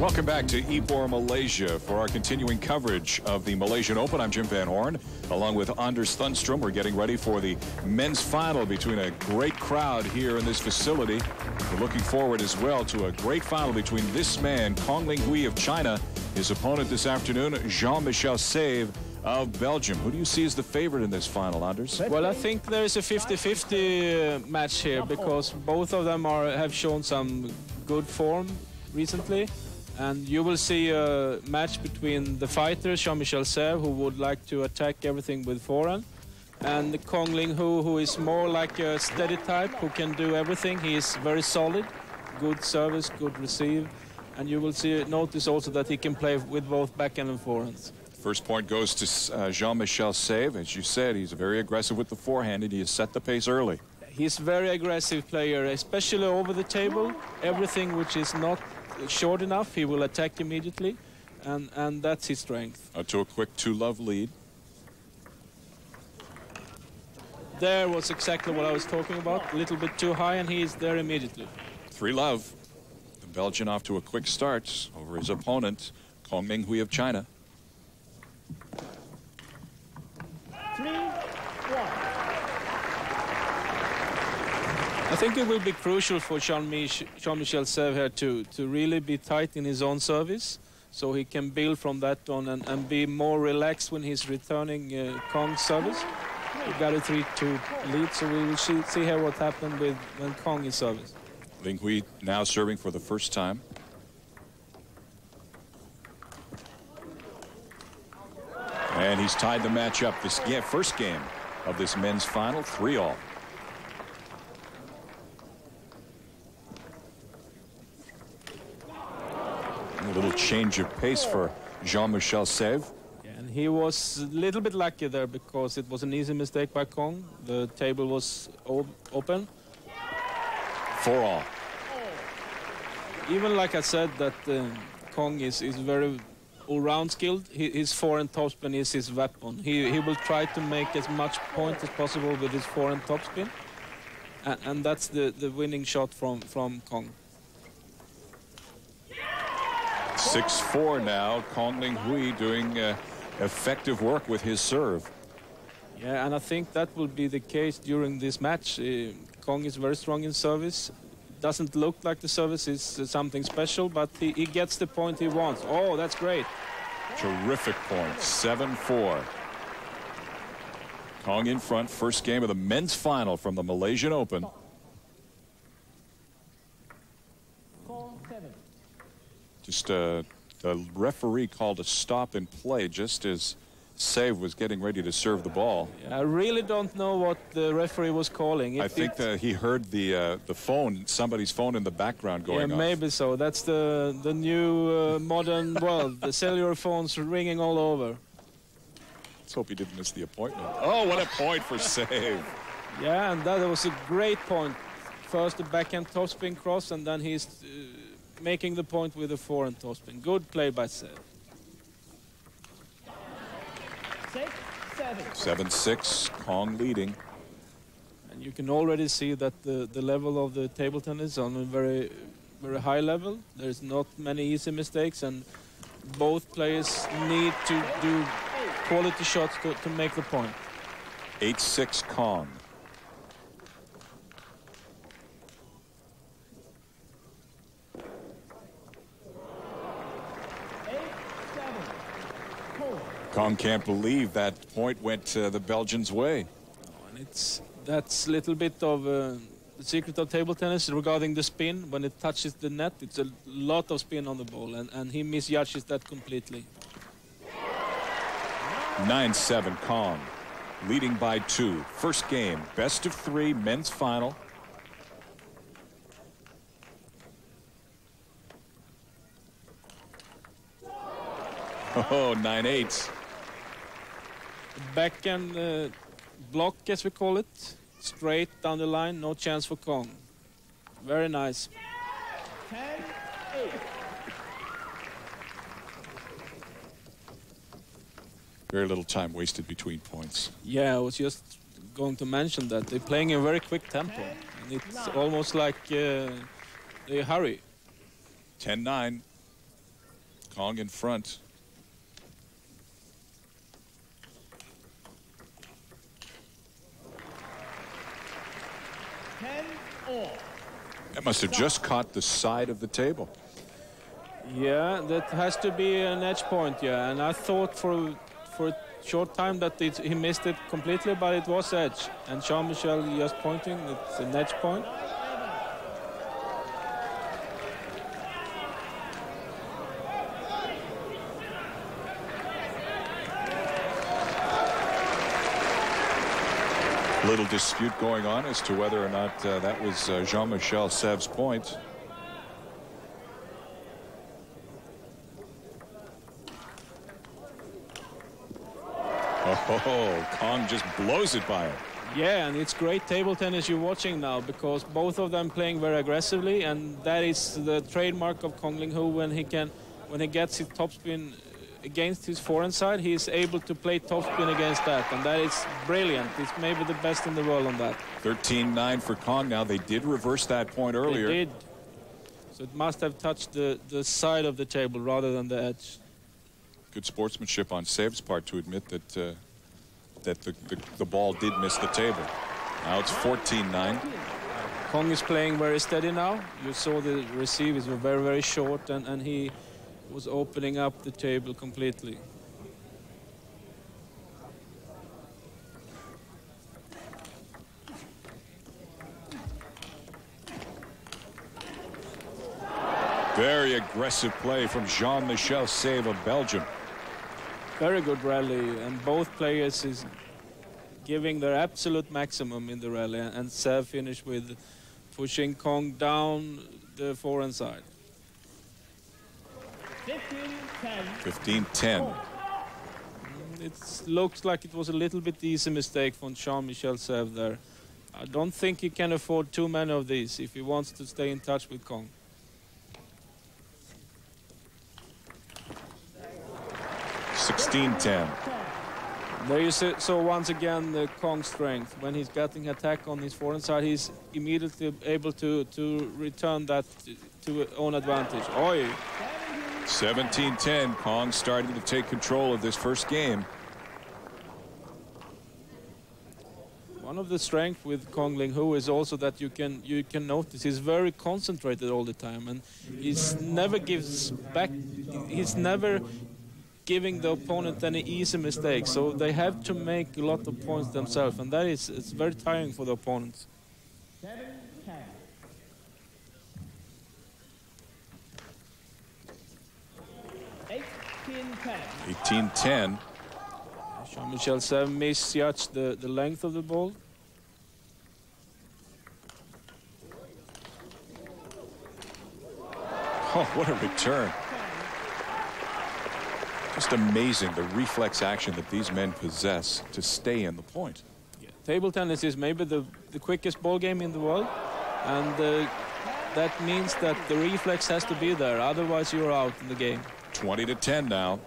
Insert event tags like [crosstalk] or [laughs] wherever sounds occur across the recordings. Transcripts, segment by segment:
Welcome back to Ipoh, Malaysia for our continuing coverage of the Malaysian Open. I'm Jim Van Horn, along with Anders Thunstrom. We're getting ready for the men's final between a great crowd here in this facility. We're looking forward as well to a great final between this man, Kong Ling Hui of China, his opponent this afternoon, Jean-Michel Saive of Belgium. Who do you see as the favorite in this final, Anders? Well, I think there is a 50-50 uh, match here because both of them are have shown some good form recently. And you will see a match between the fighter, Jean-Michel Saive, who would like to attack everything with forehand, and Kong Ling Hui, who is more like a steady type, who can do everything. He is very solid, good service, good receive, and you will see notice also that he can play with both backhand and forehands. First point goes to uh, Jean-Michel Saive. As you said, he's very aggressive with the forehand, and he has set the pace early. He's very aggressive player, especially over the table. Everything which is not short enough, he will attack immediately, and, and that's his strength. Uh, to a quick two-love lead. There was exactly what I was talking about. A little bit too high, and he is there immediately. Three love. The Belgian off to a quick start over his opponent, Kong Ling Hui of China. Three, one. I think it will be crucial for Jean-Michel Saive here to, to really be tight in his own service so he can build from that on and, and be more relaxed when he's returning uh, Kong's service. He got a 3-2 lead, so we will see, see here what happened with when Kong is service. Ling Hui now serving for the first time. And he's tied the match up this first game of this men's final, 3 all. A little change of pace for Jean-Michel Saive. And he was a little bit lucky there because it was an easy mistake by Kong. The table was open. Four all. Even like I said that uh, Kong is, is very all-round skilled. His forehand topspin is his weapon. He, he will try to make as much point as possible with his forehand topspin. And, and that's the, the winning shot from, from Kong. 6-4 now. Kong Ling Hui doing uh, effective work with his serve. Yeah, and I think that will be the case during this match. Uh, Kong is very strong in service. Doesn't look like the service is uh, something special, but he, he gets the point he wants. Oh, that's great. Terrific point. 7-4. Kong in front. First game of the men's final from the Malaysian Open. Just uh, the referee called a stop in play just as Saive was getting ready to serve the ball. I really don't know what the referee was calling. It, I think that he heard the uh, the phone, somebody's phone in the background going yeah, maybe so. That's the the new uh, modern [laughs] world. The cellular phones ringing all over. Let's hope he didn't miss the appointment. Oh, what a point for Saive. [laughs] Yeah, and that was a great point. First the backhand topspin cross, and then he's uh, making the point with a four forehand topspin. Good play by Saive. Six, seven. Seven six, Kong leading. And you can already see that the, the level of the table tennis is on a very very high level. There's not many easy mistakes and both players need to do quality shots to, to make the point. 8-6 Kong. Kong can't believe that point went uh, the Belgians' way. And it's that's a little bit of uh, the secret of table tennis regarding the spin. When it touches the net, it's a lot of spin on the ball, and, and he misjudges that completely. 9-7 Kong, leading by two. First game, best of three, men's final. Oh, 9-8 backhand uh, block, as we call it. Straight down the line, no chance for Kong. Very nice. Ten, eight. Very little time wasted between points. Yeah, I was just going to mention that. They're playing a very quick tempo. And it's almost like uh, they hurry. 10-9. Kong in front. Ten all. Must have just caught the side of the table. Yeah, that has to be an edge point, yeah. And I thought for for a short time that it, he missed it completely, but it was edge. And Jean-Michel just pointing, it's an edge point. Little dispute going on as to whether or not uh, that was uh, Jean-Michel Saive's point. Oh, Kong just blows it by him. Yeah, and it's great table tennis you're watching now because both of them playing very aggressively, and that is the trademark of Kong Ling when he can, when he gets his topspin against his forehand side, he is able to play topspin against that, and that is brilliant. It's maybe the best in the world on that. 13-9 for Kong now. They did reverse that point earlier. They did. So it must have touched the, the side of the table rather than the edge. Good sportsmanship on Saive's part to admit that uh, that the, the, the ball did miss the table. Now it's 14-9. Kong is playing very steady now. You saw the receivers were very, very short, and, and he was opening up the table completely. Very aggressive play from Jean-Michel Saive of Belgium. Very good rally, and both players is giving their absolute maximum in the rally, and Saive finished with pushing Kong down the forehand side. 15 10. Mm, it looks like it was a little bit easy mistake from Jean-Michel Saive there. I don't think he can afford too many of these if he wants to stay in touch with Kong. 16-10. There you see, so once again uh, the Kong strength. When he's getting attack on his forehand side, he's immediately able to, to return that to own advantage. Oi! 17-10. Kong starting to take control of this first game. One of the strengths with Kong Ling Hui is also that you can you can notice he's very concentrated all the time and he's never gives back. He's never giving the opponent any easy mistakes. So they have to make a lot of points themselves, and that is it's very tiring for the opponents. 7 10. Eighteen ten. 18-10. Jean-Michel misjudged the, the length of the ball. Oh, what a return. Just amazing the reflex action that these men possess to stay in the point. Table tennis is maybe the, the quickest ball game in the world, and uh, that means that the reflex has to be there, otherwise you're out in the game. 20 to 10 now.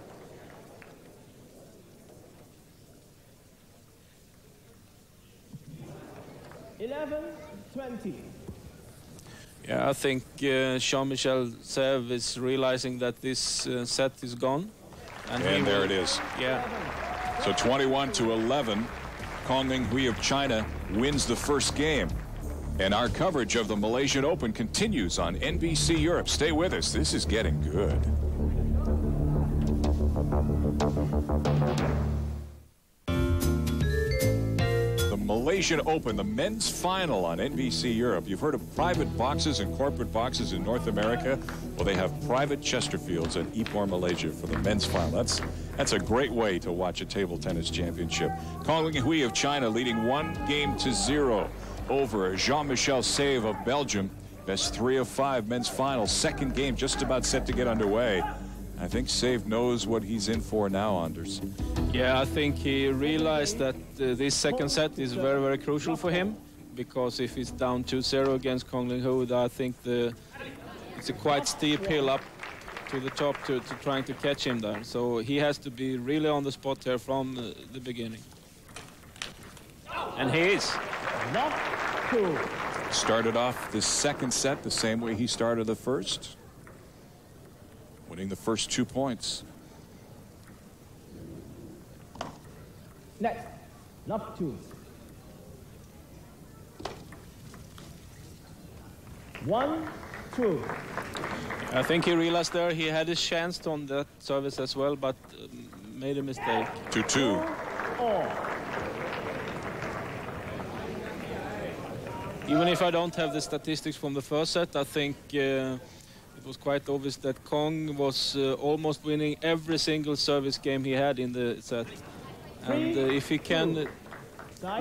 Yeah, I think uh, Jean-Michel Saive is realizing that this uh, set is gone. And, and there will, it is. Yeah. So 21 to 11, Kong Linghui of China wins the first game. And our coverage of the Malaysian Open continues on NBC Europe. Stay with us. This is getting good. Malaysian Open, the men's final on NBC Europe. You've heard of private boxes and corporate boxes in North America. Well, they have private Chesterfields at Ipoh, Malaysia for the men's final. That's that's a great way to watch a table tennis championship. Kong Hui of China leading one game to zero over Jean-Michel Saive of Belgium. Best three of five men's final. Second game just about set to get underway. I think Saive knows what he's in for now, Anders. yeah. I think he realized that uh, this second set is very, very crucial for him because if he's down 2-0 against Kong Ling I think the it's a quite steep hill up to the top to, to trying to catch him there. So he has to be really on the spot here from uh, the beginning. And he is. Lock two. Started off the second set the same way he started the first. Winning the first two points. Next, love two. One, two. I think he realized there he had his chance on that service as well, but um, made a mistake. 2-2. All. Even if I don't have the statistics from the first set, I think uh, it was quite obvious that Kong was uh, almost winning every single service game he had in the set. And uh, if he can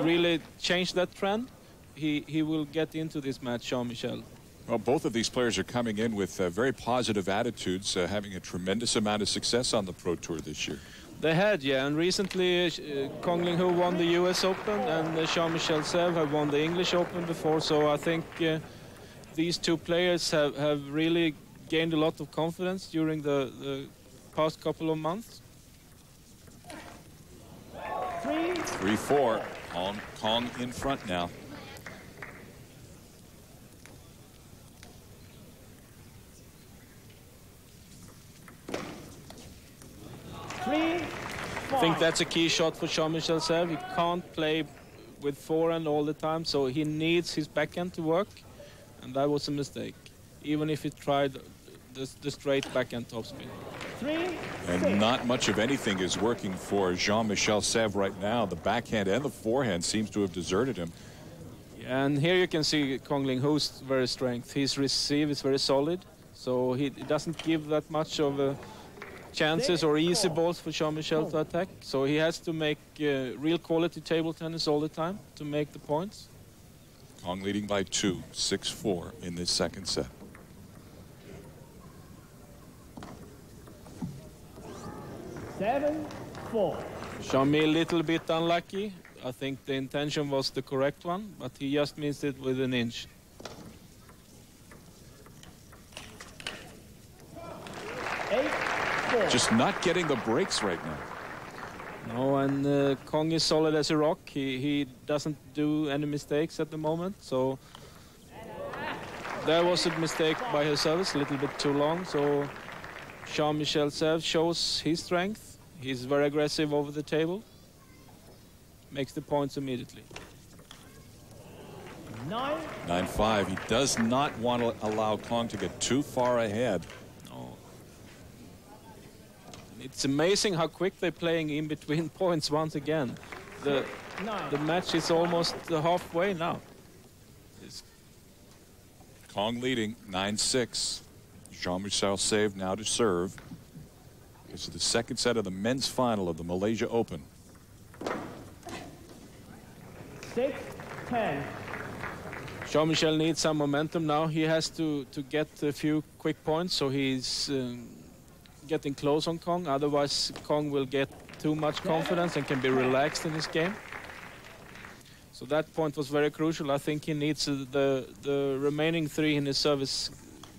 really change that trend, he, he will get into this match, Jean-Michel. Well, both of these players are coming in with uh, very positive attitudes, uh, having a tremendous amount of success on the Pro Tour this year. They had, yeah, and recently uh, Kong Ling Hui won the US Open and uh, Jean-Michel Saive have won the English Open before, so I think uh, these two players have, have really gained a lot of confidence during the, the past couple of months. Three, 3-4. Kong, Kong in front now. three, I think that's a key shot for Jean-Michel Saive. He can't play with forehand all the time, so he needs his backhand to work, and that was a mistake, even if he tried the, the straight backhand topspin. Three, And six. not much of anything is working for Jean-Michel Saive right now. The backhand and the forehand seems to have deserted him. And here you can see Kong Ling Hui's very strength. His receive is very solid, so he he doesn't give that much of uh, chances or easy balls for Jean-Michel to attack. So he has to make uh, real quality table tennis all the time to make the points. Kong leading by two, 6-4 in this second set. Seven, four. Jean-Mi a little bit unlucky. I think the intention was the correct one, but he just missed it with an inch. Eight, four. Just not getting the breaks right now. No, and uh, Kong is solid as a rock. He he doesn't do any mistakes at the moment. So there was a mistake by his service, a little bit too long. So Jean-Michel Saive shows his strength. He's very aggressive over the table. Makes the points immediately. Nine, 9-5. He does not want to allow Kong to get too far ahead. No. It's amazing how quick they're playing in between [laughs] points once again. The nine. the match is almost halfway now. It's Kong leading 9-6. Jean-Michel Saive now to serve. This is the second set of the men's final of the Malaysia Open. Six, ten. Jean-Michel needs some momentum now. He has to, to get a few quick points, so he's um, getting close on Kong. Otherwise, Kong will get too much confidence and can be relaxed in his game. So that point was very crucial. I think he needs uh, the the remaining three in his service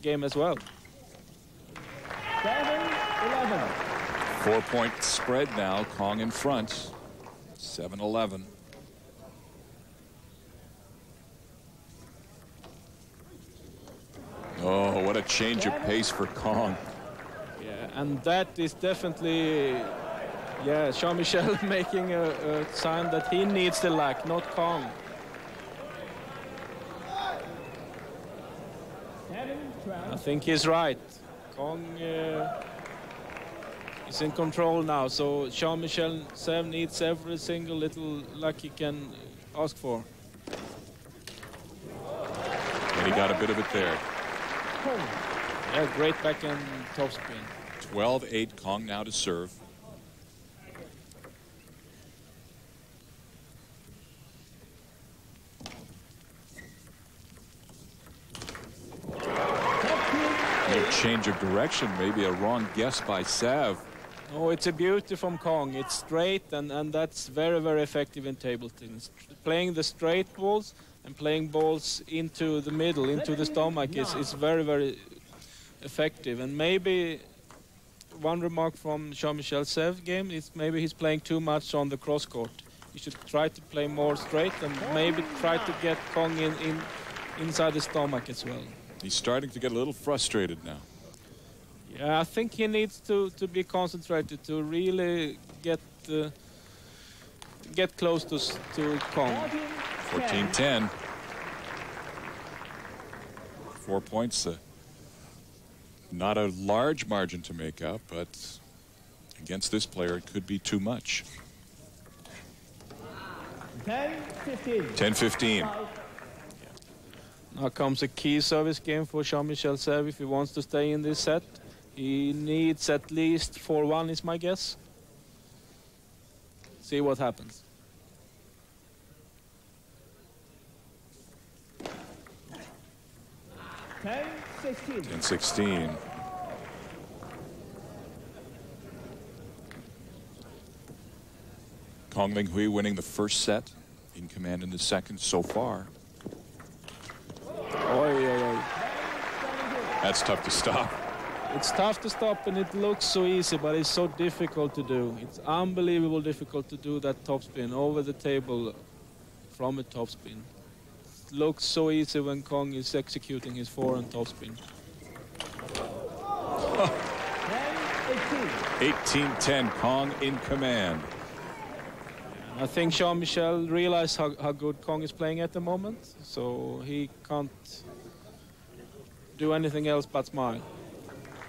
game as well. Seven, eleven. Four-point spread now. Kong in front. 7-11. Oh, what a change of pace for Kong. Yeah, and that is definitely, yeah, Jean-Michel [laughs] making a, a sign that he needs the luck, not Kong. I think he's right. Kong uh, is in control now, so Jean-Michel Saive needs every single little luck he can ask for. And he got a bit of it there. Ten. Yeah, great backhand topspin. 12-8. Kong now to serve. Change of direction. Maybe a wrong guess by Saive. Oh, it's a beauty from Kong. It's straight, and, and that's very, very effective in table tennis. Playing the straight balls and playing balls into the middle, into the stomach, is, is very, very effective. And maybe one remark from Jean-Michel Saive game is maybe he's playing too much on the cross court. He should try to play more straight and maybe try to get Kong in, in inside the stomach as well. He's starting to get a little frustrated now. Yeah, I think he needs to, to be concentrated to really get uh, get close to to Kong. 14 10. 14-10. Four points. Uh, not a large margin to make up, but against this player, it could be too much. 10 15. 10-15. Now comes a key service game for Jean-Michel Saive if he wants to stay in this set. He needs at least 4-1 is my guess. See what happens. Ten sixteen. 10-16. Kong Ling Hui winning the first set, in command in the second so far. Oi, oi. That's tough to stop. It's tough to stop and it looks so easy, but it's so difficult to do. It's unbelievable difficult to do that topspin over the table from a topspin. It looks so easy when Kong is executing his forehand topspin. 10 18. 18-10, Kong in command. I think Jean-Michel realized how, how good Kong is playing at the moment, so he can't do anything else but smile.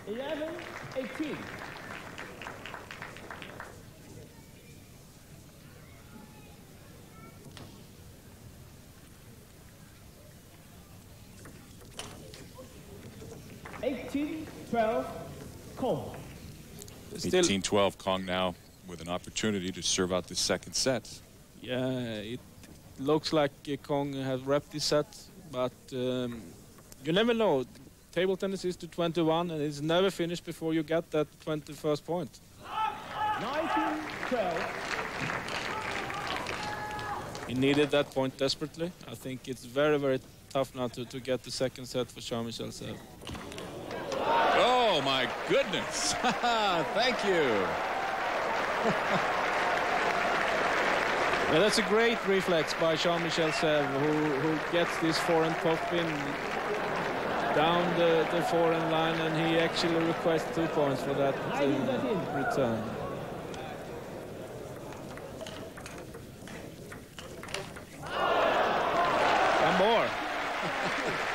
11 18. Eighteen, twelve, Kong. Still, 18-12, Kong now with an opportunity to serve out the second set. yeah, it looks like uh, Kong has wrapped his set, but um, you never know. Table tennis is to 21, and it's never finished before you get that 21st point. 19, 12, He needed that point desperately. I think it's very, very tough now to, to get the second set for Jean-Michel Saive. Oh, my goodness. [laughs] Thank you. [laughs] Yeah, that's a great reflex by Jean-Michel Saive, who, who gets this forehand topspin down the, the forehand line, and he actually requests two points for that uh, return. One more. [laughs]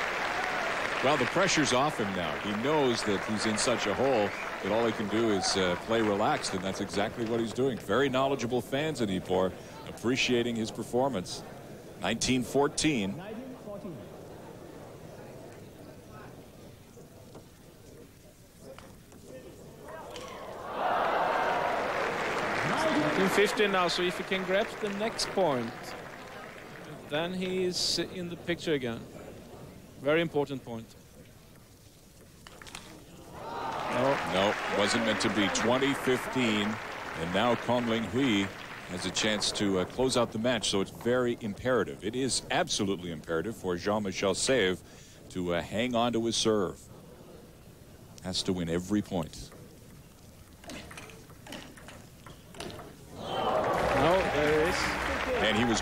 Well, the pressure's off him now. He knows that he's in such a hole that all he can do is uh, play relaxed, and that's exactly what he's doing. Very knowledgeable fans in Ipoh, appreciating his performance. 1914. 15 now, so if he can grab the next point, then he is in the picture again. Very important point. No, no, wasn't meant to be 2015, and now Kong Ling Hui has a chance to uh, close out the match, so it's very imperative. It is absolutely imperative for Jean-Michel Saive to uh, hang on to his serve. Has to win every point.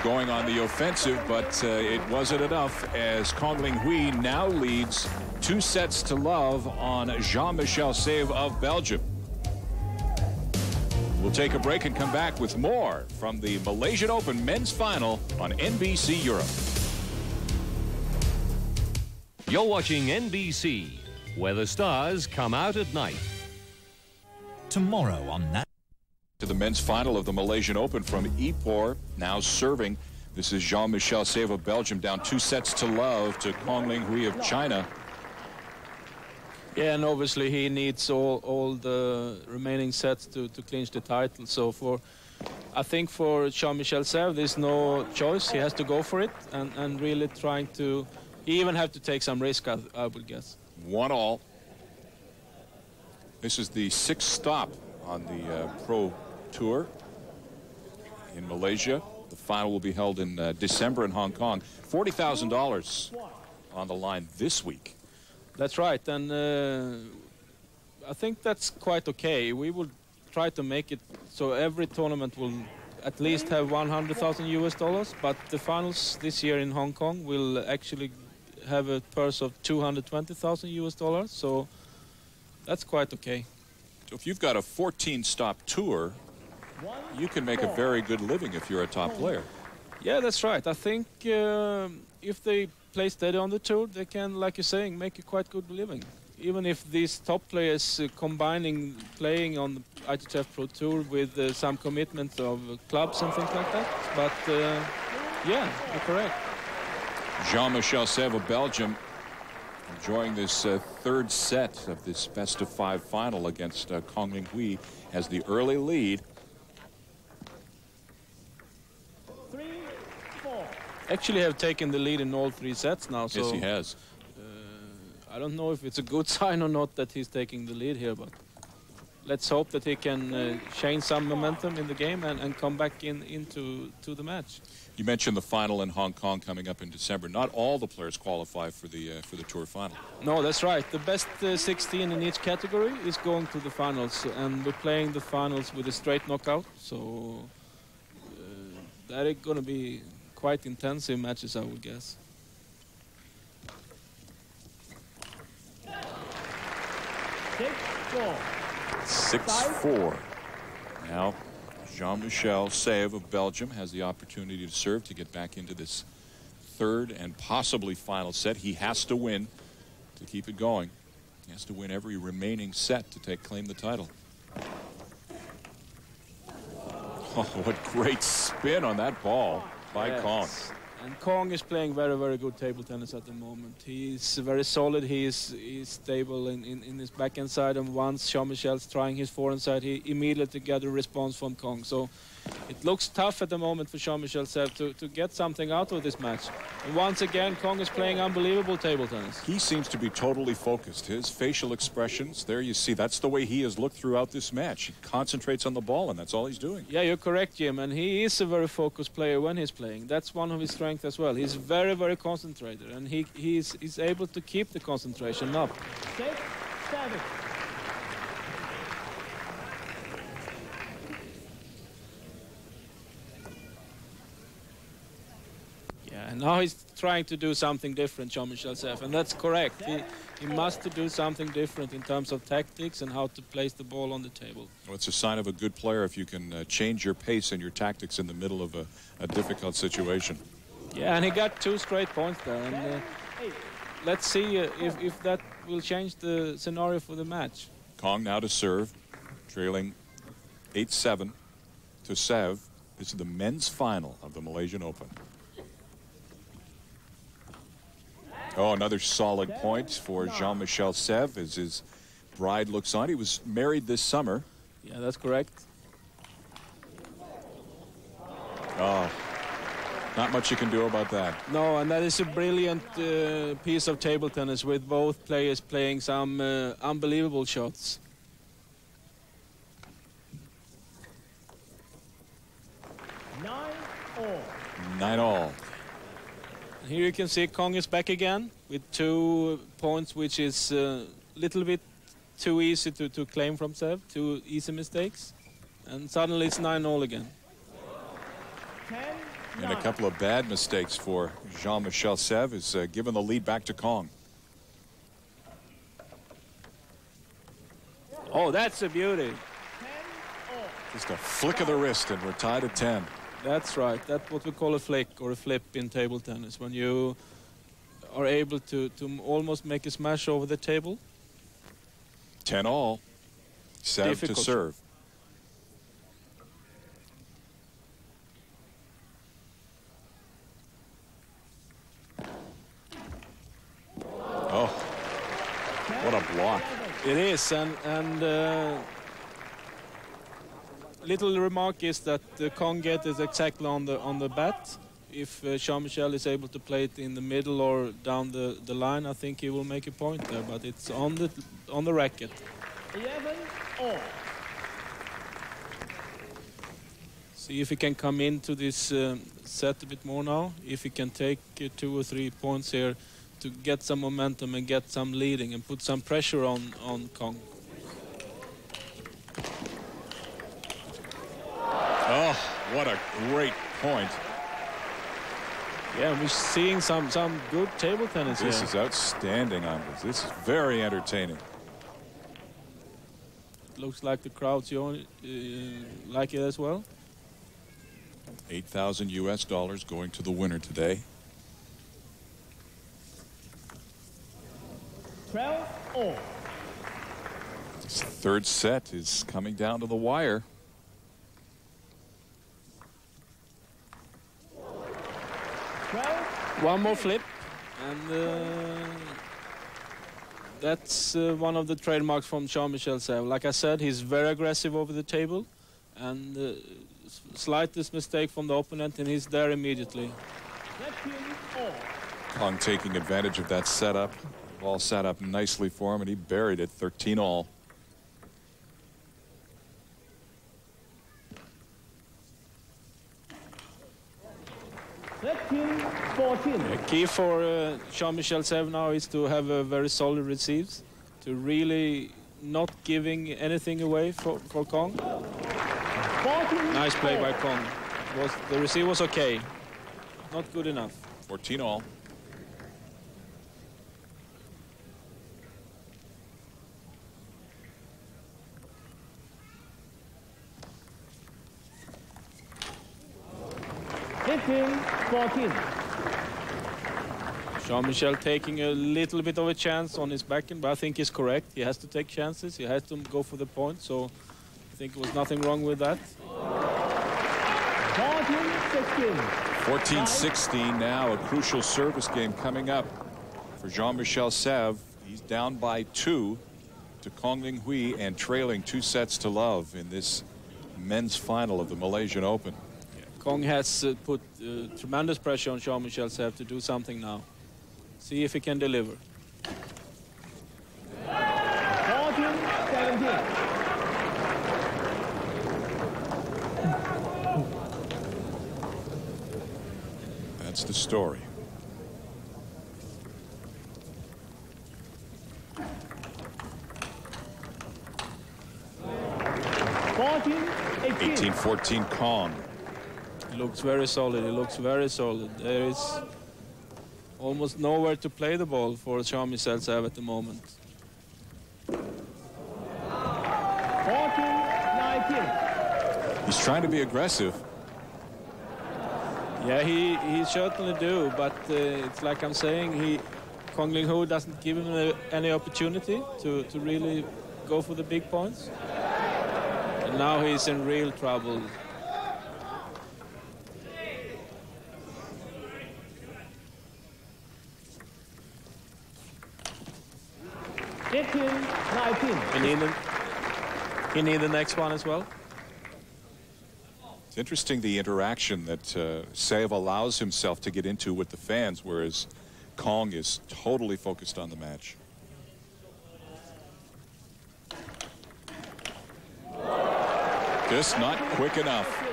Going on the offensive, but uh, it wasn't enough as Kong Ling Hui now leads two sets to love on Jean-Michel Saive of Belgium. We'll take a break and come back with more from the Malaysian Open men's final on NBC Europe. You're watching NBC, where the stars come out at night. Tomorrow on Nat. To the men's final of the Malaysian Open from Ipoh, now serving. This is Jean-Michel Saive of Belgium down two sets to love to Kong Ling Hui of China. Yeah, and obviously he needs all, all the remaining sets to, to clinch the title. So for, I think for Jean-Michel Saive, there's no choice. He has to go for it and, and really trying to, he even have to take some risk, I, I would guess. One all. This is the sixth stop on the uh, Pro Tour in Malaysia. The final will be held in uh, December in Hong Kong. $40,000 on the line this week. That's right, and uh, I think that's quite okay. We will try to make it so every tournament will at least have 100,000 US dollars, but the finals this year in Hong Kong will actually have a purse of 220,000 US dollars. So That's quite okay. So if you've got a 14-stop tour, you can make a very good living if you're a top player. Yeah, that's right. I think um if they play steady on the tour, they can, like you're saying, make a quite good living. Even if these top players uh, combining playing on the ITF Pro Tour with uh, some commitment of uh, clubs and things like that. But uh, yeah, you're correct. Jean-Michel Saive of Belgium enjoying this uh, third set of this best of five final against uh, Kong Ling Hui has the early lead. Three, four. Actually, have taken the lead in all three sets now. So yes, he has. I don't know if it's a good [laughs] sign or not that he's taking the lead here, but let's hope that he can uh, change some momentum in the game and, and come back in into to the match. You mentioned the final in Hong Kong coming up in December. Not all the players qualify for the uh, for the tour final. No, that's right. The best uh, 16 in each category is going to the finals, and we're playing the finals with a straight knockout. So uh, that is going to be quite intensive matches, I would guess. Six, four. Six four. Now, Jean-Michel Saive of Belgium has the opportunity to serve to get back into this third and possibly final set. He has to win to keep it going. He has to win every remaining set to take claim the title. [laughs] Oh, what great spin on that ball by Yes. Kong. And Kong is playing very, very good table tennis at the moment. He's very solid. He is he's stable in, in, in his backhand side. And once Jean-Michel's trying his forehand side, he immediately got a response from Kong. So it looks tough at the moment for Jean-Michel Saive to, to get something out of this match. And once again, Kong is playing unbelievable table tennis. He seems to be totally focused. His facial expressions, there you see, that's the way he has looked throughout this match. He concentrates on the ball, and that's all he's doing. Yeah, you're correct, Jim. And he is a very focused player when he's playing. That's one of his strengths as well. He's very, very concentrated, and he he's, he's able to keep the concentration up. Six, seven. And now he's trying to do something different, Jean-Michel Saive, and that's correct. He, he must do something different in terms of tactics and how to place the ball on the table. Well, it's a sign of a good player if you can uh, change your pace and your tactics in the middle of a, a difficult situation. Yeah, and he got two straight points there, and uh, let's see uh, if, if that will change the scenario for the match. Kong now to serve, trailing 8-7 to Saive. This is the men's final of the Malaysian Open. Oh, another solid point for Jean-Michel Saive as his bride looks on. He was married this summer. Yeah, that's correct. Oh, not much you can do about that. No, and that is a brilliant uh, piece of table tennis with both players playing some uh, unbelievable shots. Nine, all. Nine all. And Here you can see Kong is back again with two points, which is a little bit too easy to, to claim from Saive, two easy mistakes. And suddenly it's 9 all again. Ten, And a couple of bad mistakes for Jean-Michel Saive has uh, given the lead back to Kong. Oh, that's a beauty. Just a flick of the wrist and we're tied at 10. That's right. That's what we call a flick or a flip in table tennis. When you are able to, to almost make a smash over the table. 10 all. Saive Difficult. to serve. Oh, what a block. It is, and and uh, little remark is that the Kong get is exactly on the on the bat. If uh, Jean-Michel is able to play it in the middle or down the, the line, I think he will make a point there. But it's on the on the racket. Eleven, all. See if he can come into this um, set a bit more now. If he can take uh, two or three points here to get some momentum and get some leading and put some pressure on on Kong. Oh, what a great point. Yeah, we're seeing some some good table tennis This here. is outstanding on this. This is very entertaining. Looks like the crowd's uh, like it as well. 8,000 US dollars going to the winner today. 12 all. This third set is coming down to the wire. Twelve One more flip, and uh, that's uh, one of the trademarks from Jean-Michel Saive. Like I said, he's very aggressive over the table, and uh, slightest mistake from the opponent, and he's there immediately. thirteen all. Kong taking advantage of that setup. Ball set up nicely for him, and he buried it 13 all. Fourteen. The key for uh, Jean-Michel Saive now is to have a very solid receives, to really not giving anything away for, for Kong. Fourteen Nice play by Kong. Was, the receive was okay, not good enough. 14 all. Fifteen fourteen. Jean-Michel taking a little bit of a chance on his backhand, but I think he's correct. He has to take chances. He has to go for the point. So I think there was nothing wrong with that. 14-16 now. A crucial service game coming up for Jean-Michel Saive. He's down by two to Kong Ling Hui and trailing two sets to love in this men's final of the Malaysian Open. Kong has uh, put uh, tremendous pressure on Jean-Michel Saive to do something now. See if he can deliver. Fourteen. That's the story. Fourteen eighteen. 18-14 Kong. He looks very solid. He looks very solid. There is almost nowhere to play the ball for Jean-Michel Saive at the moment. Fourteen nineteen. He's trying to be aggressive. Yeah, he, he certainly do, but uh, it's like I'm saying, he Kong Ling Hui doesn't give him a, any opportunity to, to really go for the big points. And now he's in real trouble. Fifteen He need the, he need the next one as well. It's interesting the interaction that uh, Saive allows himself to get into with the fans, whereas Kong is totally focused on the match. Just not quick enough.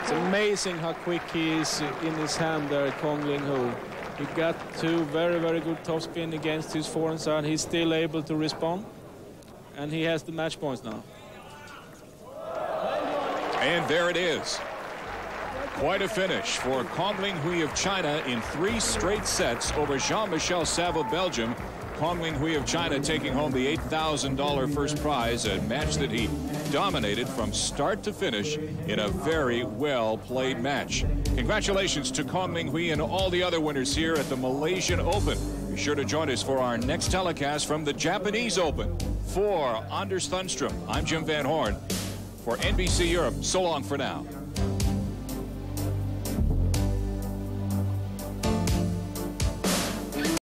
It's amazing how quick he is in his hand there, Kong Ling Hui. He got two very, very good topspin against his forehand side. He's still able to respond. And he has the match points now. And there it is. Quite a finish for Kong Ling Hui of China in three straight sets over Jean-Michel Saive of Belgium. Kong Ling Hui of China taking home the $8,000 first prize, a match that he dominated from start to finish in a very well-played match. Congratulations to Kong Ling Hui and all the other winners here at the Malaysian Open. Be sure to join us for our next telecast from the Japanese Open. For Anders Thunstrom, I'm Jim Van Horn. For NBC Europe, so long for now.